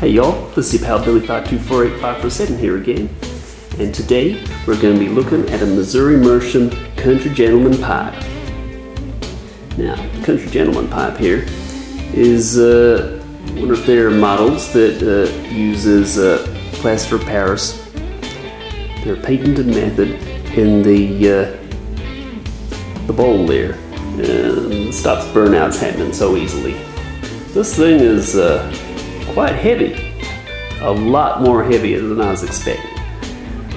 Hey y'all, this is your pal Billy5248-547 here again. And today we're going to be looking at a Missouri Meerschaum Country Gentleman pipe. Now, the Country Gentleman pipe here is uh, one of their models that uh, uses uh, plaster Paris. Their patented method in the uh, the bowl there and stops burnouts happening so easily. This thing is uh, quite heavy, a lot more heavier than I was expecting.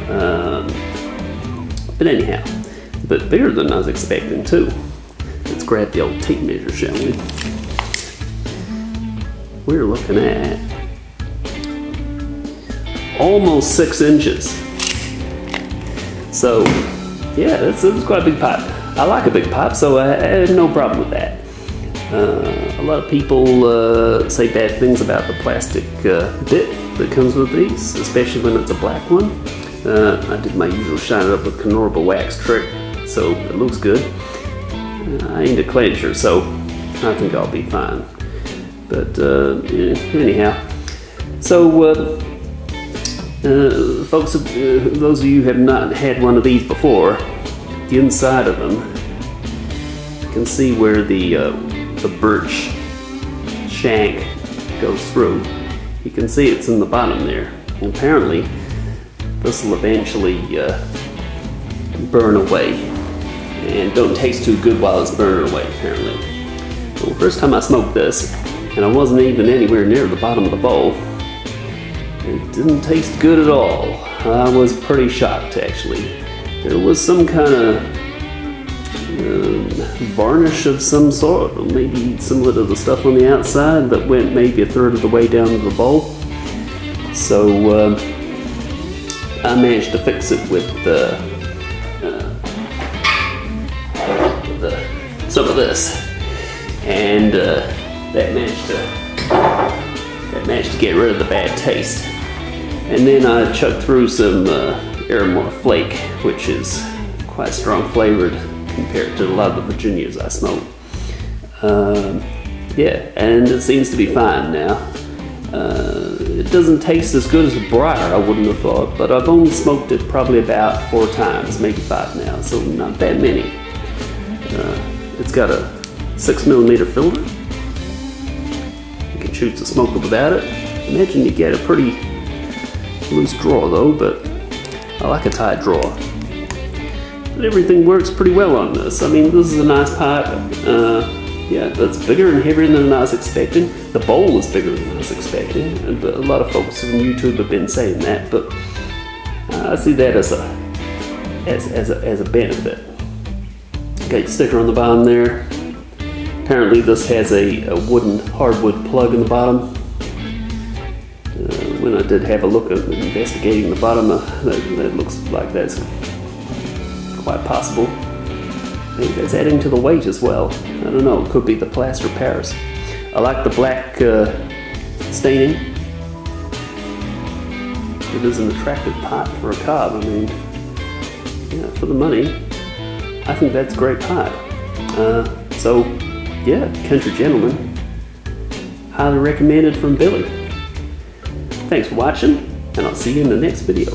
Um, but anyhow, but bigger than I was expecting too. Let's grab the old tape measure, shall we? We're looking at almost six inches. So, yeah, that's, that's quite a big pipe. I like a big pipe, so I, I have no problem with that. Uh, a lot of people uh, say bad things about the plastic uh, bit that comes with these, especially when it's a black one. Uh, I did my usual shine it up with Knorr wax trick, so it looks good. Uh, I ain't a clencher, so I think I'll be fine. But anyhow, so folks, those of you who have not had one of these before, the inside of them, you can see where the the birch shank goes through. You can see it's in the bottom there. And apparently, this will eventually uh, burn away and don't taste too good while it's burning away, apparently. Well, first time I smoked this, and I wasn't even anywhere near the bottom of the bowl, it didn't taste good at all. I was pretty shocked, actually. There was some kind of um, varnish of some sort, or maybe similar to the stuff on the outside that went maybe a third of the way down the bowl. So uh, I managed to fix it with, uh, with some of this, and uh, that managed to that managed to get rid of the bad taste. And then I chucked through some uh, Erinmore Flake, which is quite strong flavored compared to a lot of the Virginias I smoke. Um, yeah, and it seems to be fine now. Uh, it doesn't taste as good as a briar, I wouldn't have thought, but I've only smoked it probably about four times, maybe five now, so not that many. Uh, it's got a six millimeter filter. You can shoot the smoke without it. Imagine you get a pretty loose draw though, but I like a tight draw everything works pretty well on this. I mean, this is a nice pipe. Uh, yeah, that's bigger and heavier than I was expecting. The bowl is bigger than I was expecting. A lot of folks on YouTube have been saying that, but uh, I see that as a as, as a, as a benefit. Your sticker on the bottom there. Apparently this has a, a wooden hardwood plug in the bottom. Uh, when I did have a look at investigating the bottom, uh, that, that looks like that's quite possible. Maybe that's adding to the weight as well. I don't know, it could be the plaster Paris. I like the black uh, staining. It is an attractive pipe for a cob. I mean, yeah, for the money, I think that's a great pipe. Uh, so, yeah, Country Gentleman. Highly recommended from Billy. Thanks for watching, and I'll see you in the next video.